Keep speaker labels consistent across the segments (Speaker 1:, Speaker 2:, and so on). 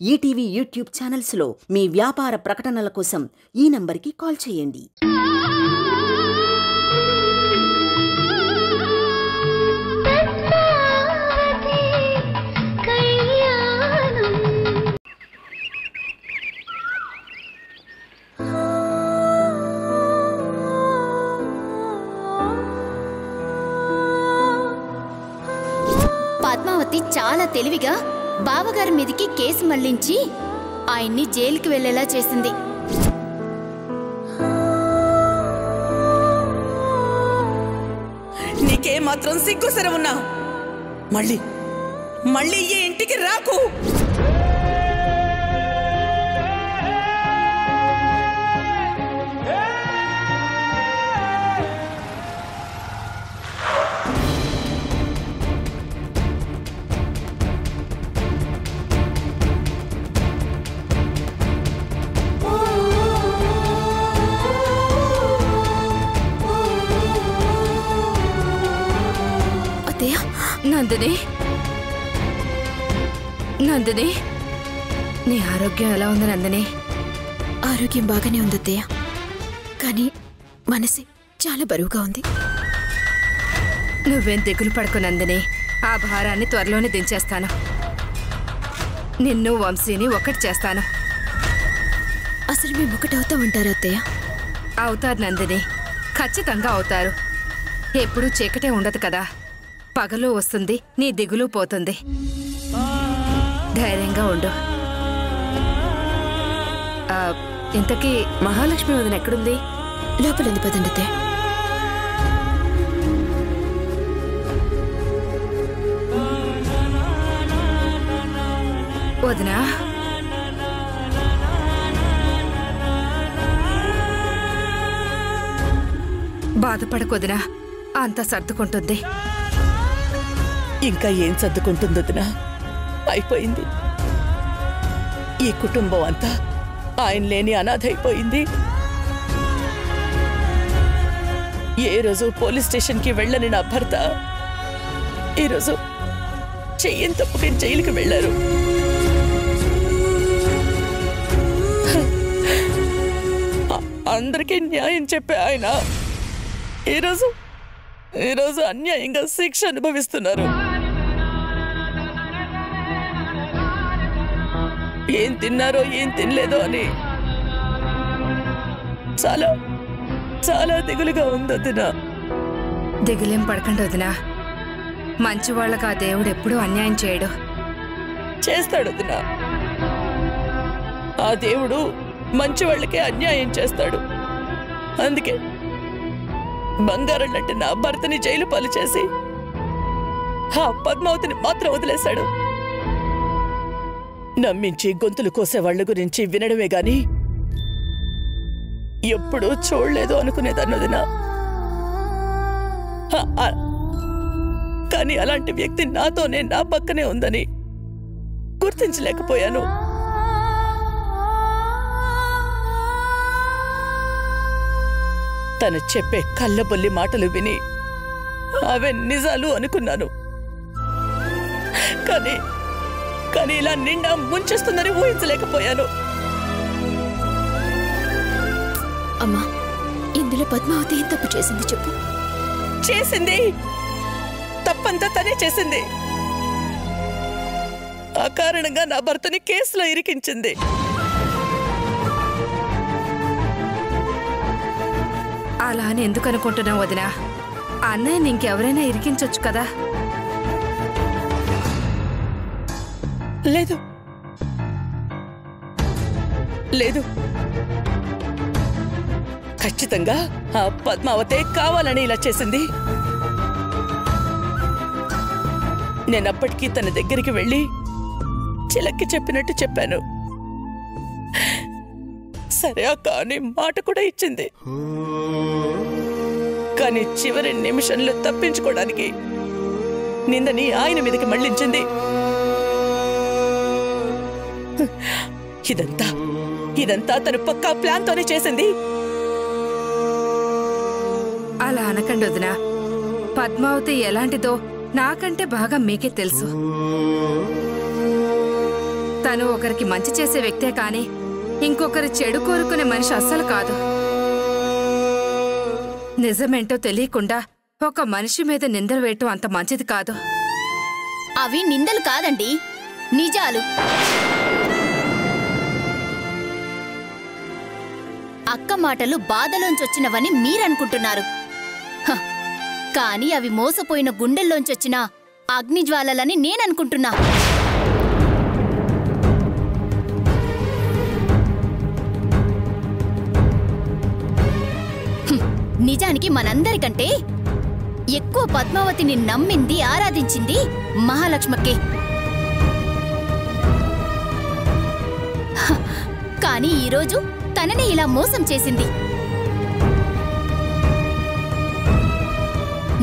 Speaker 1: ETV YouTube ఛానల్స్లో మీ వ్యాపార ప్రకటనల కోసం ఈ నంబర్కి కాల్ చేయండి.
Speaker 2: పద్మావతి
Speaker 3: పద్మావతి చాలా తెలివిగా బావగారి మీదికి కేసు మళ్ళించి ఆయన్ని జైలుకి వెళ్ళేలా చేసింది.
Speaker 4: నీకే మాత్రం సిగ్గు ఉన్నా మళ్ళీ మళ్ళీ ఈ ఇంటికి రాకు!
Speaker 3: నందిని? నందిని? నీ ఆరోగ్యం ఎలా ఉంది నందిని?
Speaker 5: ఆరోగ్యం బాగానే ఉంది అత్తయ్య. కానీ మనసి చాలా బరువుగా ఉంది.
Speaker 3: నువ్వేం దిగులు పడకు నందిని. ఆ భారాన్ని త్వరలోనే దించేస్తాను. నిన్ను వంశీని ఒకటి చేస్తాను.
Speaker 5: అసలు మేము ఒకటవుతామంటారా అత్తయ్య?
Speaker 3: అవుతారు నందిని. ఖచ్చితంగా అవుతారు. ఎప్పుడూ చీకటే ఉండదు కదా. పగలు వస్తుంది నీ దిగులు పోతుంది. ధైర్యంగా ఉండు. ఇంతకీ మహాలక్ష్మి వదిన ఎక్కడుంది?
Speaker 5: లోపలింది పదండి అత్తయ్య
Speaker 3: వదినా. బాధపడకొదినా అంతా సర్దుకుంటుంది.
Speaker 4: ఇంకా ఏం సర్దుకుంటుందొదినా అయిపోయింది. ఈ కుటుంబం అంతా ఆయన లేని అనాథ అయిపోయింది. ఏ రోజు పోలీస్ స్టేషన్కి వెళ్ళని నా భర్త ఈరోజు చెయ్యని తప్పుకి జైలుకి వెళ్ళారు. అందరికీ న్యాయం చెప్పే ఆయన ఈరోజు ఈరోజు అన్యాయంగా శిక్ష అనుభవిస్తున్నారు. ఏం తిన్నారో ఏం తినలేదో అని. చాలా చాలా దిగులుగా ఉంది వదినా.
Speaker 3: దిగులేం పడకండి వదినా. మంచి వాళ్ళకి ఆ దేవుడు ఎప్పుడూ అన్యాయం చేయడు.
Speaker 4: చేస్తాడు వదినా. ఆ దేవుడు మంచి వాళ్ళకే అన్యాయం చేస్తాడు. అందుకే బంగారం లాంటి నా భర్తని జైలు పాలు చేసి ఆ పద్మావతిని మాత్రం వదిలేశాడు. నమ్మించి గొంతులు కోసే వాళ్ళ గురించి వినడమే గాని ఎప్పుడూ చూడలేదు అనుకునేదన్నదినా. కానీ అలాంటి వ్యక్తి నాతోనే నా పక్కనే ఉందని గుర్తించలేకపోయాను. తను చెప్పే కళ్ళబొల్లి మాటలు విని అవే నిజాలు అనుకున్నాను. కానీ కానీ ఇలా నిండా ముంచేస్తుందని ఊహించలేకపోయాను.
Speaker 5: అమ్మా ఇందులో పద్మావతి ఏం తప్పు చేసింది చెప్పు.
Speaker 4: చేసింది? తప్పంతా తనే చేసింది. ఆ కారణంగా నా భర్తని కేసులో ఇరికించింది.
Speaker 3: అలా అని ఎందుకు అనుకుంటున్నావు వదినా? అన్నయ్యని ఇంకెవరైనా ఇరికించొచ్చు కదా?
Speaker 4: లేదు. లేదు. ఖచ్చితంగా ఆ పద్మావతే కావాలని ఇలా చేసింది. నేనప్పటికీ తన దగ్గరికి వెళ్ళి చిలక్కి చెప్పినట్టు చెప్పాను. సరే అక్క మాట కూడా ఇచ్చింది. కానీ చివరి నిమిషంలో తప్పించుకోవడానికి నిందని ఆయన మీదకి మళ్ళించింది. ఇదంతా ఇదంతా తను పక్కా ప్లాన్ తోనే చేసింది.
Speaker 3: అలా అనకండి వదినా. పద్మావతి ఎలాంటిదో నాకంటే బాగా మీకే తెలుసు. తను ఒకరికి మంచి చేసే వ్యక్తే కాని ఇంకొకరి చెడు కోరుకునే మనిషి అస్సలు కాదు. నిజమేంటో తెలియకుండా ఒక మనిషి మీద నిందలు వేయటం అంత మంచిది కాదు.
Speaker 2: అవి నిందలు కాదండి. నిజాలు. అక్క మాటలు బాధలోంచొచ్చినవని మీరనుకుంటున్నారు. హ, కానీ అవి మోసపోయిన గుండెల్లోంచొచ్చిన అగ్నిజ్వాలలని నేననుకుంటున్నా. నిజానికి మనందరికంటే ఎక్కువ పద్మావతిని నమ్మింది ఆరాధించింది మహాలక్ష్మకే కానీ ఈరోజు తననే ఇలా మోసం చేసింది.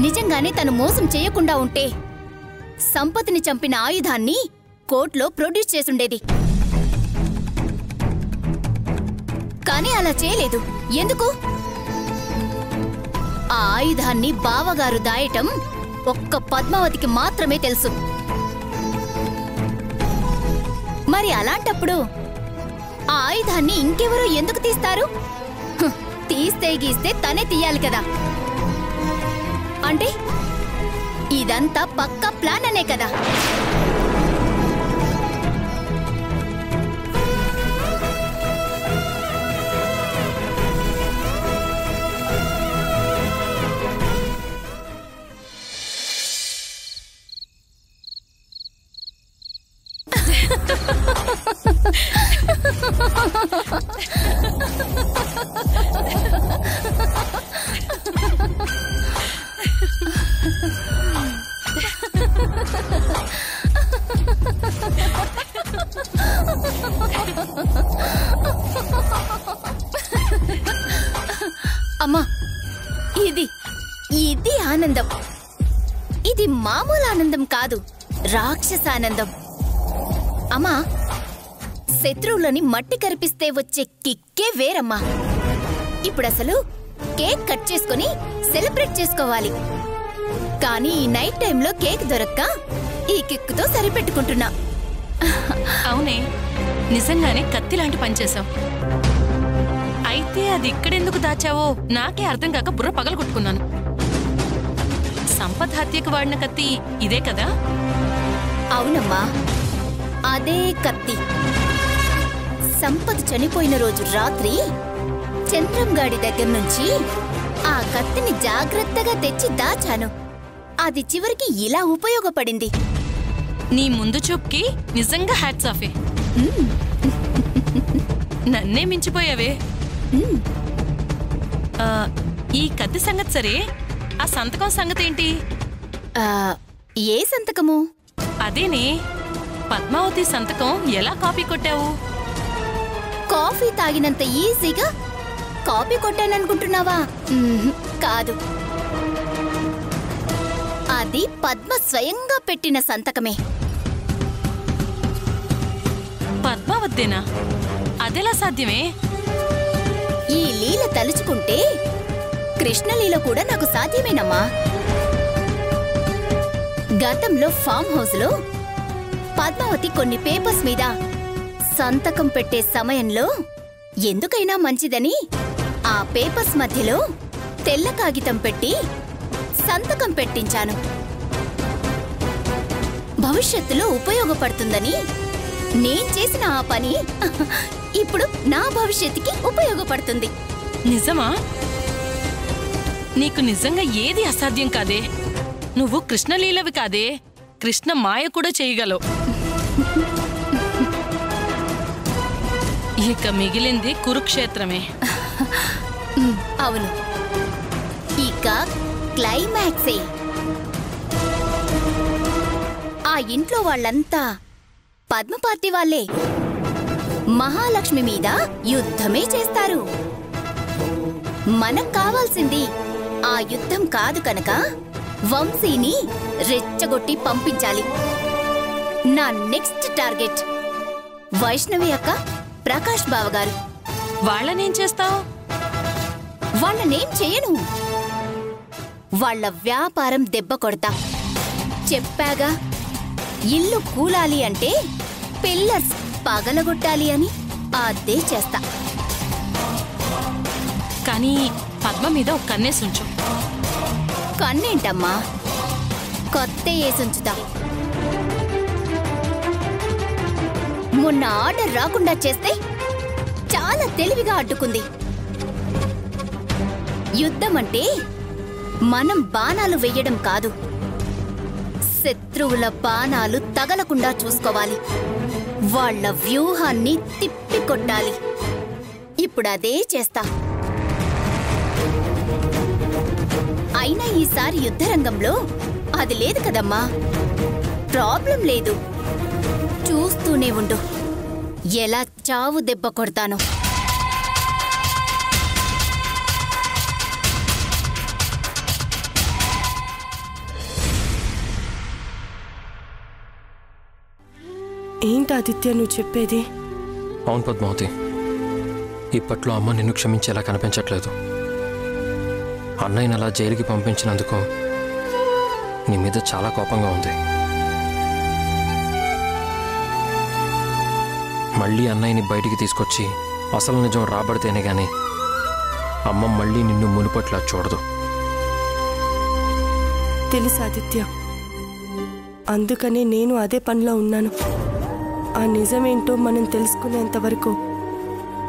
Speaker 2: నిజంగానే తను మోసం చేయకుండా ఉంటే సంపత్ని చంపిన ఆయుధాన్ని కోర్టులో ప్రొడ్యూస్ చేసుండేది. కానీ అలా చేయలేదు. ఎందుకు? ఆ ఆయుధాన్ని బావగారు దాయటం ఒక్క పద్మావతికి మాత్రమే తెలుసు. మరి అలాంటప్పుడు ఆ ఆయుధాన్ని ఇంకెవరో ఎందుకు తీస్తారు? తీస్తే గీస్తే తనే తీయాలి కదా. అంటే ఇదంతా పక్కా ప్లాన్ అనే కదా. అమ్మా ఇది ఇది ఆనందం. ఇది మామూలు ఆనందం కాదు రాక్షస ఆనందం అమ్మా శత్రువులని మట్టి కరిపిస్తే వచ్చే కిక్కే వేరమ్మా. ఇప్పుడు అసలు కేక్ కట్ చేసుకొని సెలబ్రేట్ చేసుకోవాలి. కానీ ఈ నైట్ టైంలో కేక్ దొరక్క ఈ కిక్కుతో సరిపెట్టుకుంటున్నా.
Speaker 6: అవునే నిజంగానే కత్తి లాంటి పని చేశావు. అయితే అది ఇక్కడెందుకు దాచావో నాకే అర్థం కాక బుర్ర పగలగొట్టుకున్నాను. సంపత్ హత్యకు వాడిన కత్తి ఇదే కదా?
Speaker 2: అవునమ్మా అదే కత్తి. సంపత్ చనిపోయిన రోజు రాత్రి చంద్రంగాడి దగ్గర నుంచి ఆ కత్తిని జాగ్రత్తగా తెచ్చి దాచాను. అది చివరికి ఇలా ఉపయోగపడింది.
Speaker 6: నీ ముందు చూపుకి నిజంగా హ్యాట్స్ ఆఫే. నన్నే మించిపోయావే. ఈ కత్తి సంగతి సరే? ఆ సంతకం సంగతి ఏంటి?
Speaker 2: ఏ సంతకము?
Speaker 6: అదేనే పద్మావతి సంతకం ఎలా కాపీ కొట్టావు?
Speaker 2: కాఫీ తాగినంత ఈజీగా కాపీ కొట్టాననుకుంటున్నావా? కాదు. అది పద్మ స్వయంగా పెట్టిన సంతకమే.
Speaker 6: పద్మావతేనా? అదెలా సాధ్యమే?
Speaker 2: ఈ లీల తలుచుకుంటే కృష్ణలీల కూడా నాకు సాధ్యమేనమ్మా. గతంలో ఫామ్ హౌస్లో పద్మావతి కొన్ని పేపర్స్ మీద సంతకం పెట్టే సమయంలో ఎందుకైనా మంచిదని ఆ పేపర్స్ మధ్యలో తెల్ల కాగితం పెట్టి సంతకం పెట్టించాను. భవిష్యత్తులో ఉపయోగపడుతుందని నేను చేసిన ఆ పని ఇప్పుడు నా భవిష్యత్తుకి ఉపయోగపడుతుంది.
Speaker 6: నిజమా? నీకు నిజంగా ఏది అసాధ్యం కాదే? నువ్వు కృష్ణలీలవి కాదే? కృష్ణ మాయ కూడా చేయగలవు. ఇక మిగిలింది కురుక్షేత్రమే.
Speaker 2: అవును. ఇక క్లైమాక్సే. ఆ ఇంట్లో వాళ్ళంతా పద్మ పార్టీ వాళ్ళే. మహాలక్ష్మి మీద యుద్ధమే చేస్తారు. మనకు కావాల్సింది ఆ యుద్ధం కాదు కనుక వంశీని రెచ్చగొట్టి పంపించాలి. నా నెక్స్ట్ టార్గెట్. వైష్ణవి అక్క ప్రకాష్ బావగారు
Speaker 6: వాళ్ళనేం చేస్తావు?
Speaker 2: వాళ్ళనేం చేయను. వాళ్ళ వ్యాపారం దెబ్బ కొడతా. చెప్పాగా ఇల్లు కూలాలి అంటే పిల్లర్స్ పగలగొట్టాలి అని అదే చేస్తా.
Speaker 6: కానీ పద్మ మీద ఒక కన్నేసి ఉంచు.
Speaker 2: కన్నేంటమ్మా? కొత్త ఏసుంచుతా మొన్న ఆర్డర్ రాకుండా చేస్తే చాలా తెలివిగా అడ్డుకుంది. యుద్ధం అంటే మనం బాణాలు వెయ్యడం కాదు. శత్రువుల బాణాలు తగలకుండా చూసుకోవాలి. వాళ్ళ వ్యూహాన్ని తిప్పి కొట్టాలి ఇప్పుడు అదే చేస్తా. అయినా ఈసారి యుద్ధరంగంలో అది లేదు కదమ్మా. ప్రాబ్లం లేదు. చూస్తూనే ఉండు. ఎలా చావు దెబ్బ కొడతానో.
Speaker 7: ఏంటి ఆదిత్య నువ్వు చెప్పేది?
Speaker 8: అవును పద్మావతి. ఇప్పట్లో అమ్మ నిన్ను క్షమించేలా కనిపించట్లేదు. అన్నయ్యని అలా జైలుకి పంపించినందుకు నీ మీద చాలా కోపంగా ఉంది. మళ్ళీ అన్నయ్యని బయటికి తీసుకొచ్చి అసలు నిజం రాబడితేనే గాని అమ్మ మళ్ళీ నిన్ను మునుపట్లా చూడదు.
Speaker 7: తెలుసు ఆదిత్య. అందుకనే నేను అదే పనిలో ఉన్నాను. ఆ నిజమేంటో మనం తెలుసుకునేంత వరకు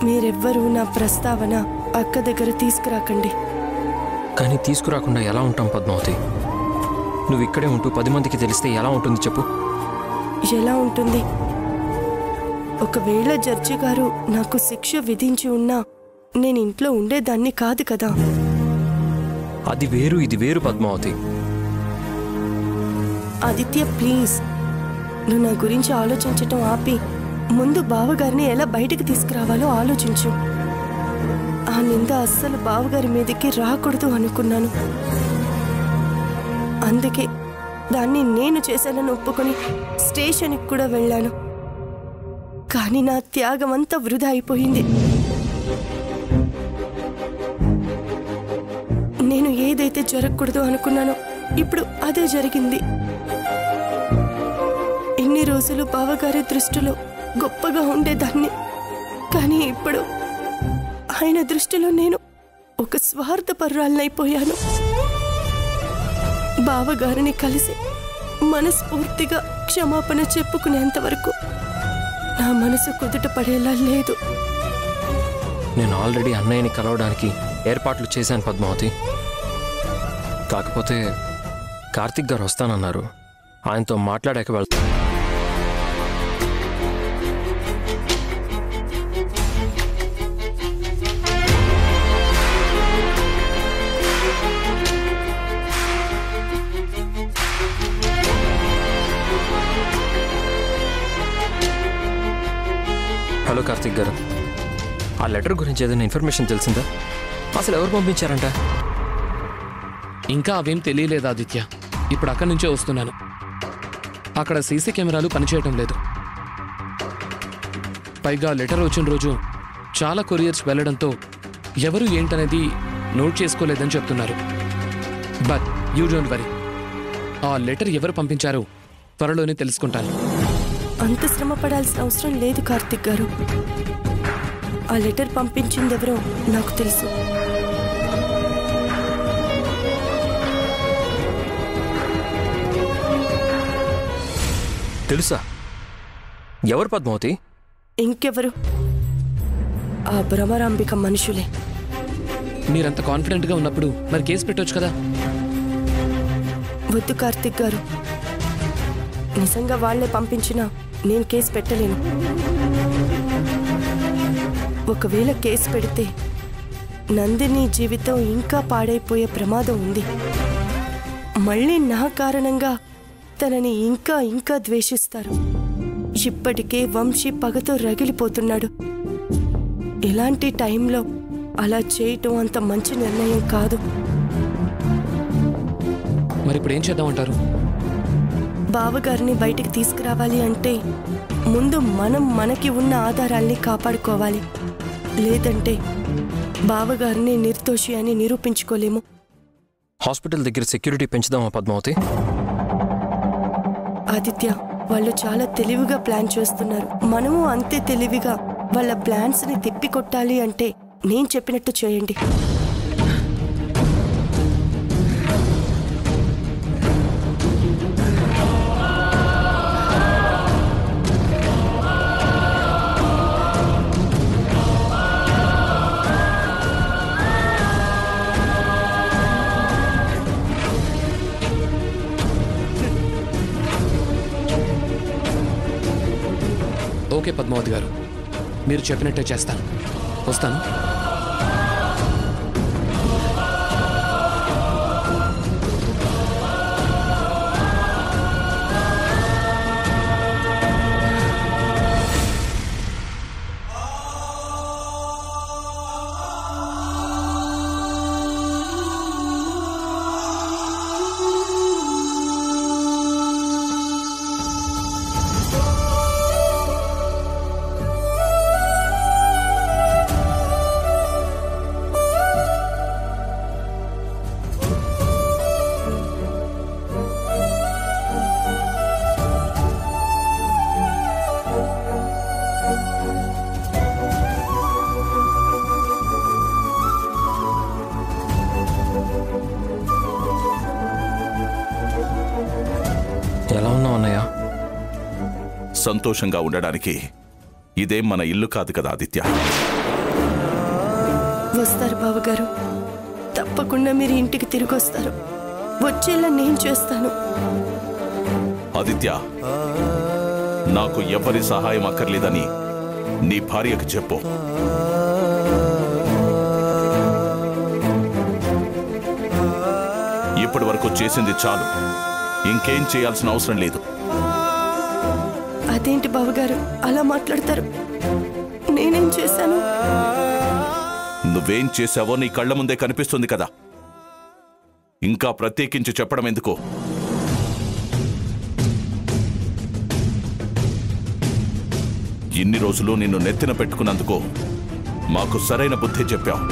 Speaker 7: మీరెవ్వరూ నా ప్రస్తావన అక్క దగ్గర తీసుకురాకండి.
Speaker 8: కానీ తీసుకురాకుండా ఎలా ఉంటాం పద్మావతి? నువ్వు ఇక్కడే ఉంటూ పది మందికి తెలిస్తే ఎలా ఉంటుంది చెప్పు?
Speaker 7: ఎలా ఉంటుంది? ఒకవేళ జడ్జి గారు నాకు శిక్ష విధించి ఉన్నా నేను ఇంట్లో ఉండేదాన్ని కాదు కదా.
Speaker 8: అది వేరు ఇది వేరు పద్మావతి.
Speaker 7: ఆదిత్య ప్లీజ్. నువ్వు నా గురించి ఆలోచించటం ఆపి ముందు బావగారిని ఎలా బయటకు తీసుకురావాలో ఆలోచించు. ఆ నింద అస్సలు బావగారి మీదకి రాకూడదు అనుకున్నాను. అందుకే దాన్ని నేను చేశానని ఒప్పుకొని స్టేషన్కి కూడా వెళ్ళాను. కానీ నా త్యాగం అంతా వృధా అయిపోయింది. నేను ఏదైతే జరగకూడదు అనుకున్నానో ఇప్పుడు అదే జరిగింది. ఇన్ని రోజులు బావగారి దృష్టిలో గొప్పగా ఉండేదాన్ని. కానీ ఇప్పుడు ఆయన దృష్టిలో నేను ఒక స్వార్థపరురాలనైపోయాను. బావగారిని కలిసి మనస్ఫూర్తిగా క్షమాపణ చెప్పుకునేంత వరకు నా మనసు కుదుట పడేలా లేదు.
Speaker 8: నేను ఆల్రెడీ అన్నయ్యని కలవడానికి ఏర్పాట్లు చేశాను పద్మావతి. కాకపోతే కార్తిక్ గారు వస్తానన్నారు. ఆయనతో మాట్లాడాక వెళ్తాను లెటర్ గురించి ఏదైనా ఇన్ఫర్మేషన్ తెలిసిందా? అసలు ఎవరు పంపించారంట?
Speaker 9: ఇంకా అవేం తెలియలేదు ఆదిత్య. ఇప్పుడు అక్కడి నుంచే వస్తున్నాను. అక్కడ సీసీ కెమెరాలు పనిచేయటం లేదు. పైగా లెటర్ వచ్చిన రోజు చాలా కొరియర్స్ వెళ్ళడంతో ఎవరు ఏంటనేది నోట్ చేసుకోలేదని చెప్తున్నారు. But you don't worry. ఆ లెటర్ ఎవరు పంపించారో త్వరలోనే తెలుసుకుంటాను.
Speaker 7: అంత శ్రమ పడాల్సిన అవసరం లేదు కార్తిక్ గారు. ఆ లెటర్ పంపించిందెవరో నాకు తెలుసు.
Speaker 8: తెలుసా? ఎవరు పద్మావతి?
Speaker 7: ఇంకెవరు? ఆ భ్రమరాంబిక మనుషులే.
Speaker 9: మీరంత కాన్ఫిడెంట్గా ఉన్నప్పుడు మరి కేసు పెట్టొచ్చు కదా?
Speaker 7: వద్దు కార్తిక్ గారు. నిజంగా వాళ్ళే పంపించినా నేను కేసు పెట్టలేను. ఒకవేళ కేసు పెడితే నందిని జీవితం ఇంకా పాడైపోయే ప్రమాదం ఉంది. మళ్ళీ నా కారణంగా తనని ఇంకా ఇంకా ద్వేషిస్తారు. ఇప్పటికే వంశీ పగతో రగిలిపోతున్నాడు. ఇలాంటి టైంలో అలా చేయటం అంత మంచి నిర్ణయం కాదు.
Speaker 9: మరి ఇప్పుడు ఏం చేద్దామంటారు?
Speaker 7: బావగారిని బయటికి తీసుకురావాలి అంటే ముందు మనం మనకి ఉన్న ఆధారాల్ని కాపాడుకోవాలి. లేదంటే బావగారిని నిర్దోషి అని నిరూపించుకోలేము.
Speaker 8: హాస్పిటల్ దగ్గర సెక్యూరిటీ పెంచుదామా పద్మావతి?
Speaker 7: ఆదిత్య వాళ్ళు చాలా తెలివిగా ప్లాన్ చేస్తున్నారు. మనము అంతే తెలివిగా వాళ్ళ ప్లాన్స్ని తిప్పి కొట్టాలి అంటే నేను చెప్పినట్టు చేయండి.
Speaker 9: ఓకే పద్మావతి గారు. మీరు చెప్పినట్టే చేస్తాను. వస్తాను.
Speaker 10: సంతోషంగా ఉండడానికి ఇదేం మన ఇల్లు కాదు కదా ఆదిత్య.
Speaker 7: వస్తారు బావగారు. తప్పకుండా మీరు ఇంటికి తిరిగి వస్తారు వచ్చేలా నేను చేస్తాను.
Speaker 10: ఆదిత్య నాకు ఎవరి సహాయం అక్కర్లేదని నీ భార్యకు చెప్పు. ఇప్పటి వరకు చేసింది చాలు. ఇంకేం చేయాల్సిన అవసరం లేదు.
Speaker 7: అదేంటి బావగారు? అలా మాట్లాడతారు. నేనేం చేశాను?
Speaker 10: నువ్వేం చేశావో నీ కళ్ళ ముందే కనిపిస్తుంది కదా. ఇంకా ప్రత్యేకించి చెప్పడం ఎందుకు? ఇన్ని రోజులు నిన్ను నెత్తిన పెట్టుకున్నందుకు మాకు సరైన బుద్ధి చెప్పావు.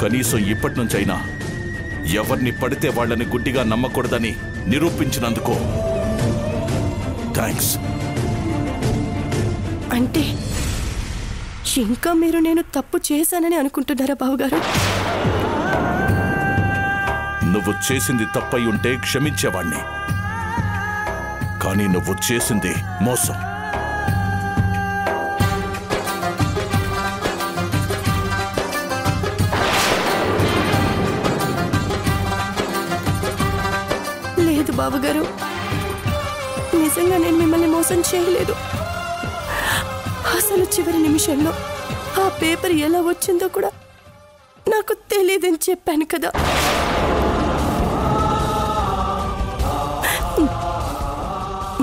Speaker 10: కనీసం ఇప్పటి నుంచైనా ఎవరిని పడితే వాళ్ళని గుడ్డిగా నమ్మకూడదని నిరూపించినందుకు. థ్యాంక్స్
Speaker 7: అంటే ఇంకా మీరు నేను తప్పు చేశానని అనుకుంటున్నారా బావగారు?
Speaker 10: నువ్వు చేసింది తప్పై ఉంటే క్షమించేవాణ్ణి. కానీ నువ్వు చేసింది మోసం.
Speaker 7: లేదు బావగారు నిజంగా నేను మిమ్మల్ని మోసం చేయలేదు. అసలు చివరి నిమిషంలో ఆ పేపర్ ఎలా వచ్చిందో కూడా నాకు తెలియదని చెప్పాను కదా.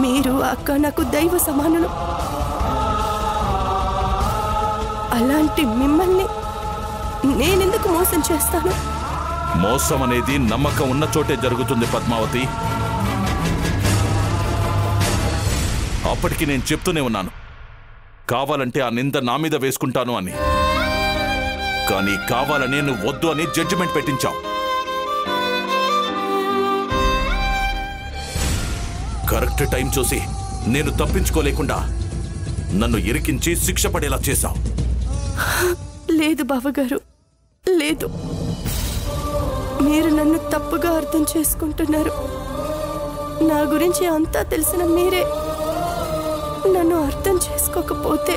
Speaker 7: మీరు అక్క నాకు దైవ సమానులు. అలాంటి మిమ్మల్ని నేనెందుకు మోసం చేస్తాను?
Speaker 10: మోసం అనేది నమ్మకం ఉన్న చోటే జరుగుతుంది పద్మావతి. అప్పటికి నేను చెప్తూనే ఉన్నాను. కావాలంటే ఆ నింద నా మీద వేసుకుంటాను అని. కానీ కావాలనే నువ్వు వద్దు అని జడ్జిమెంట్ పెట్టించావు. కరెక్ట్ టైం చూసి నేను తప్పించుకోలేకుండా నన్ను ఇరికించి శిక్ష పడేలా చేశావు.
Speaker 7: లేదు బావగారు లేదు. మీరు నన్ను తప్పుగా అర్థం చేసుకుంటున్నారు. నా గురించి అంతా తెలిసిన మీరే నన్ను అర్థం చేసుకోకపోతే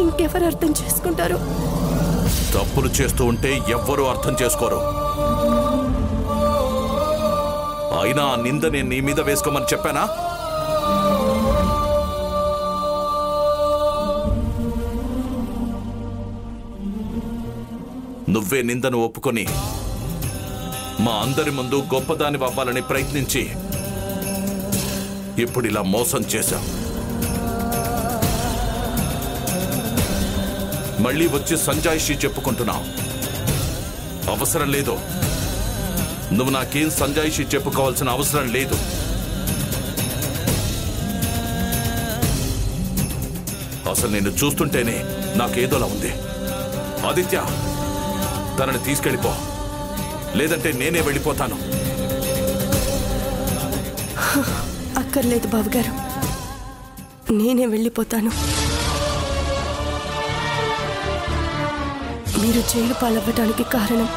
Speaker 7: ఇంకెవరు అర్థం చేసుకుంటారు?
Speaker 10: తప్పులు చేస్తూ ఉంటే ఎవ్వరూ అర్థం చేసుకోరు. అయినా ఆ నింద నేను నీ మీద వేసుకోమని చెప్పానా? నువ్వే నిందను ఒప్పుకొని మా అందరి ముందు గొప్పదాని అవ్వాలని ప్రయత్నించి ఇప్పుడు ఇలా మోసం చేశావు. మళ్ళీ వచ్చి సంజాయిషి చెప్పుకుంటున్నావు. అవసరం లేదు. నువ్వు నాకేం సంజాయిషి చెప్పుకోవాల్సిన అవసరం లేదు. అసలు నేను చూస్తుంటేనే నాకేదోలా ఉంది. ఆదిత్య తనని తీసుకెళ్ళిపో. లేదంటే నేనే వెళ్ళిపోతాను.
Speaker 7: అక్కర్లేదు బాబుగారు నేనే వెళ్ళిపోతాను. మీరు జైలు పాలవ్వడానికి కారణం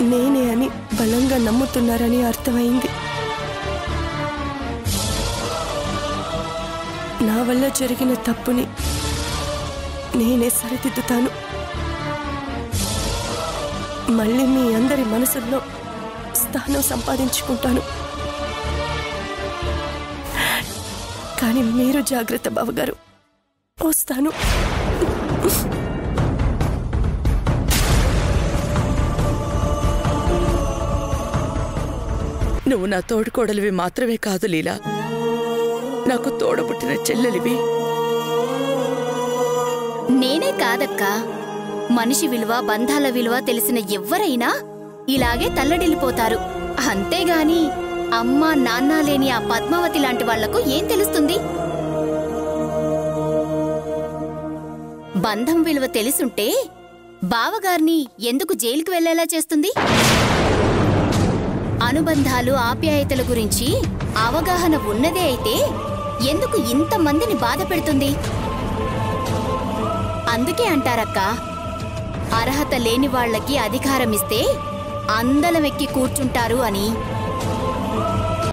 Speaker 7: నేనే అని బలంగా నమ్ముతున్నారని అర్థమైంది. నా వల్ల జరిగిన తప్పుని నేనే సరిదిద్దుతాను. మళ్ళీ మీ అందరి మనసుల్లో స్థానం సంపాదించుకుంటాను. కానీ మీరు జాగ్రత్త బావగారు వస్తాను.
Speaker 4: నువ్వు నా తోడుకోడలివి మాత్రమే కాదు లీలా. నాకు తోడబుట్టిన చెల్లెలివి.
Speaker 2: నేనే కాదక్కా. మనిషి విలువ బంధాల విలువ తెలిసిన ఎవ్వరైనా ఇలాగే తల్లడిల్లిపోతారు. అంతేగాని అమ్మా నాన్న లేని ఆ పద్మావతి లాంటి వాళ్ళకు ఏం తెలుస్తుంది? బంధం విలువ తెలిసుంటే బావగారిని ఎందుకు జైలుకు వెళ్ళేలా చేస్తుంది? అనుబంధాలు ఆప్యాయతల గురించి అవగాహన ఉన్నదే అయితే ఎందుకు ఇంతమందిని బాధ పెడుతుంది? అందుకే అంటారక్క అర్హత లేని వాళ్ళకి అధికారమిస్తే అందలమెక్కి కూర్చుంటారు అని.